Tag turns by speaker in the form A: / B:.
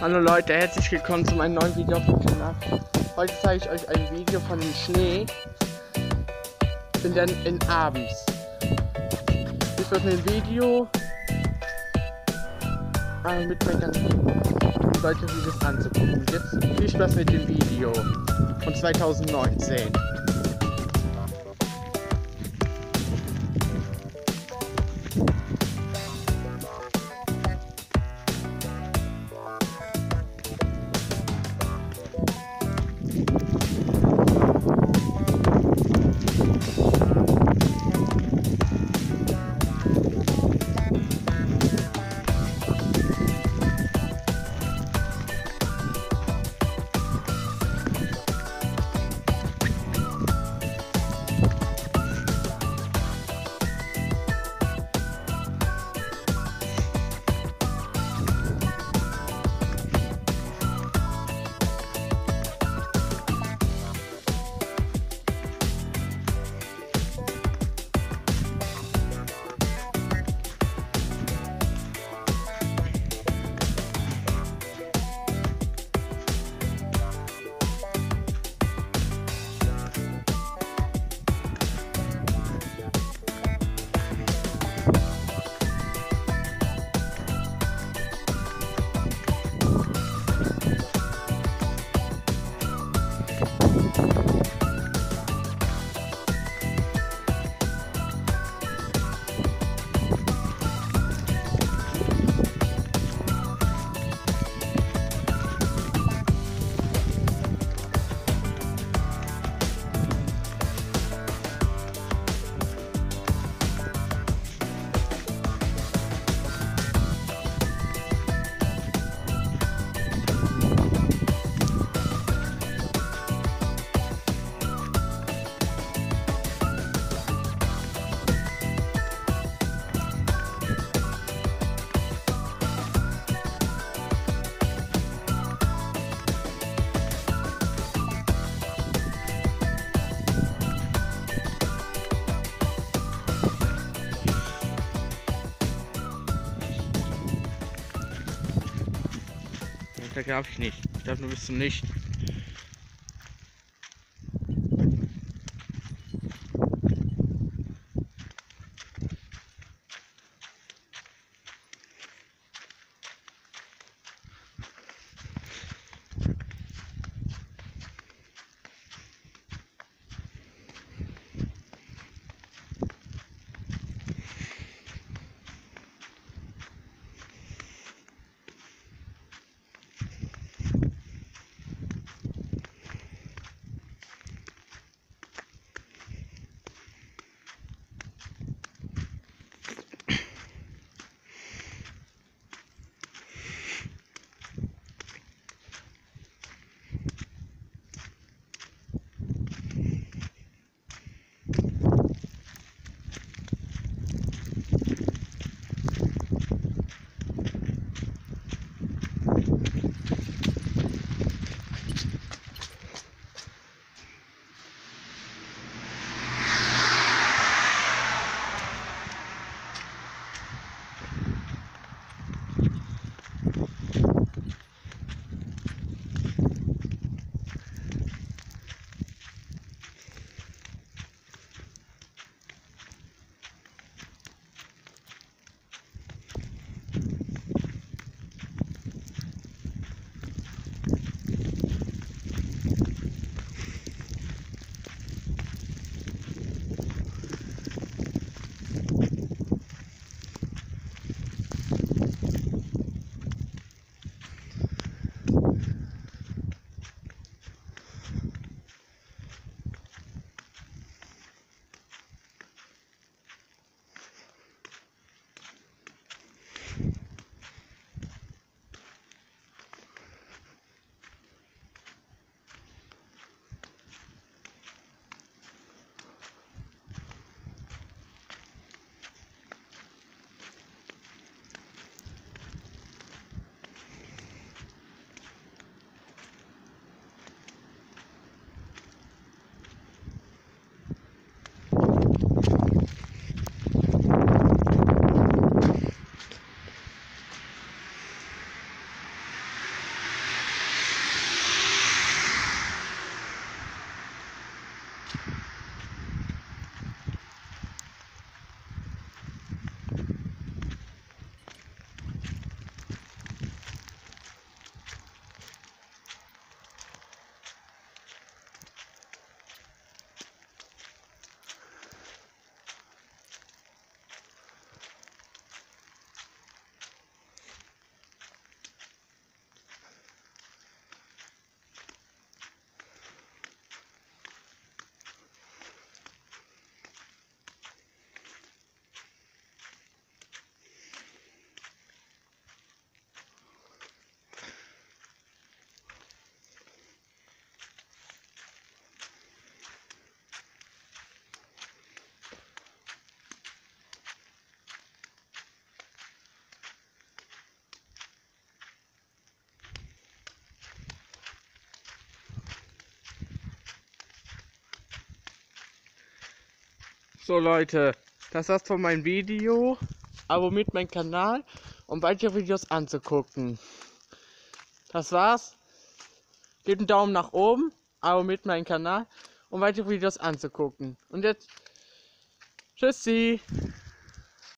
A: Hallo Leute, herzlich willkommen zu meinem neuen Video auf dem Kanal. Heute zeige ich euch ein Video von dem Schnee. Bin dann in abends. Ich wird ein Video äh, mit mir ganz Leute Videos anzugucken. Jetzt viel Spaß mit dem Video von 2019. Da darf ich nicht. Ich darf nur bis zum Licht. So Leute, das war's von meinem Video. Abonniert meinen Kanal, um weitere Videos anzugucken. Das war's. Gebt einen Daumen nach oben, abonniert meinen Kanal, um weitere Videos anzugucken. Und jetzt, tschüssi.